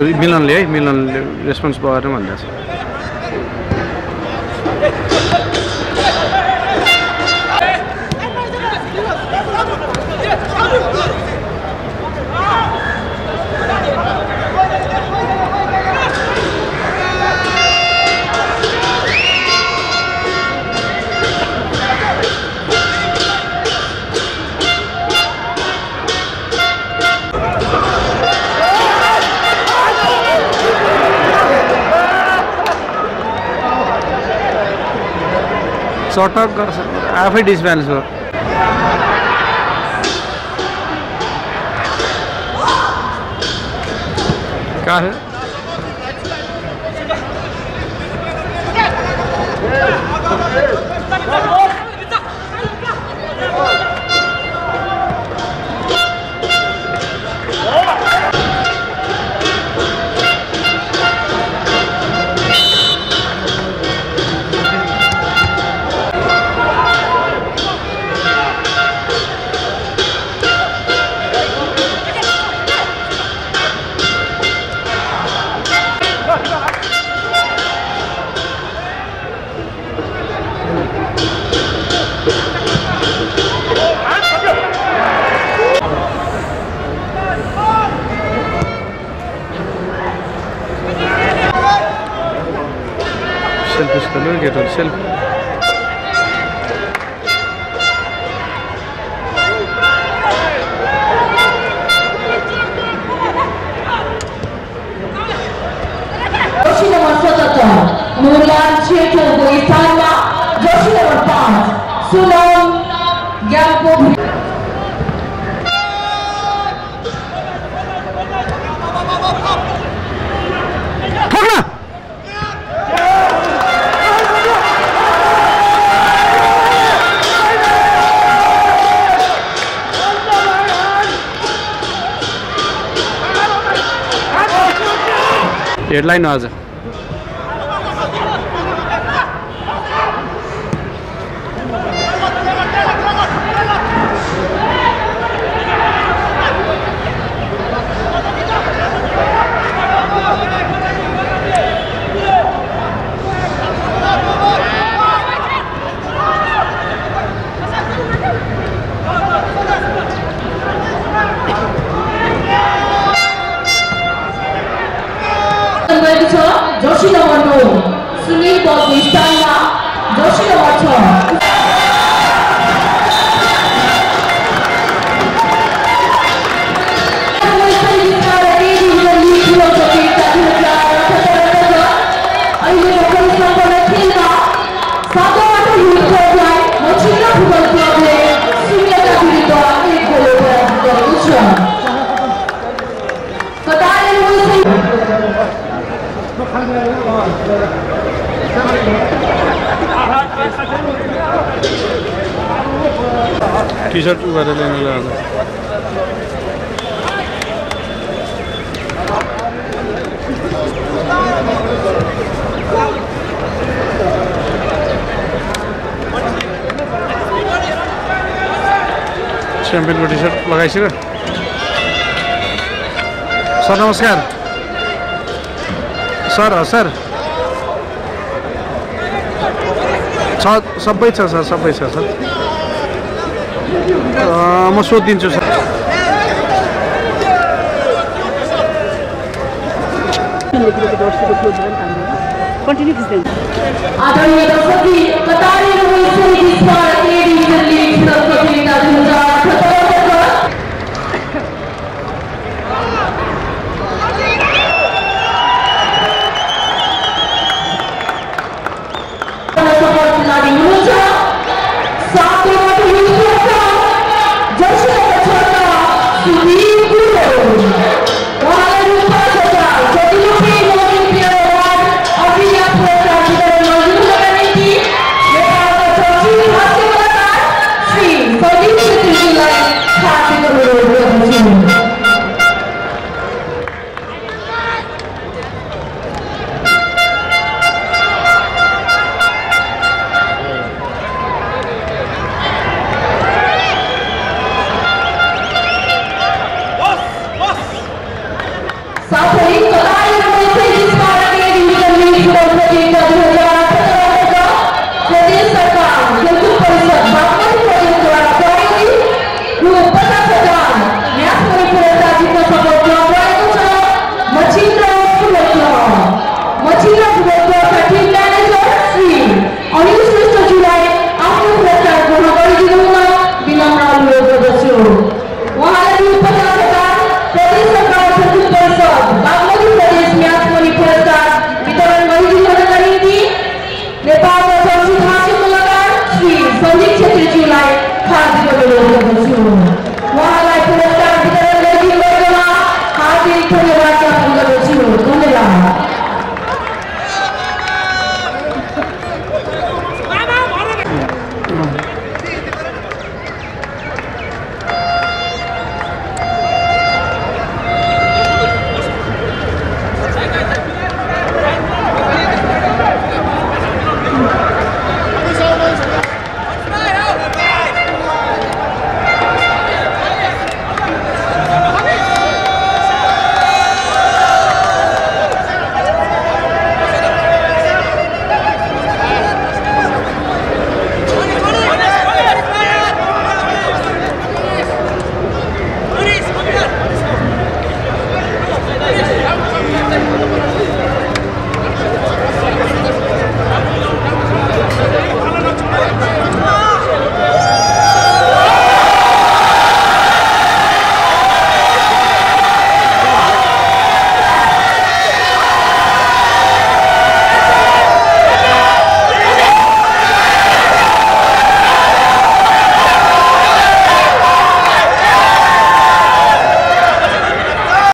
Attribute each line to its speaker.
Speaker 1: मिलनले है मिलनले रेस्पोन्स भएर भन्दा सोटो हाफ़ डिस्पेंसर का है
Speaker 2: selfie selfie get on selfie Nurlan Çetin bu
Speaker 1: İstanbul headline हो
Speaker 2: 女子の輪のスニーボーと一体は女子の輪長
Speaker 1: टी सर्ट गरेर ल्याउनु आज च्याम्पियनको टी सर्ट लगाइसक्यो सर नमस्कार सर सर। छ सबै छ सर सबै छ सर। म सोधिदिन्छु सर।
Speaker 3: Continue to.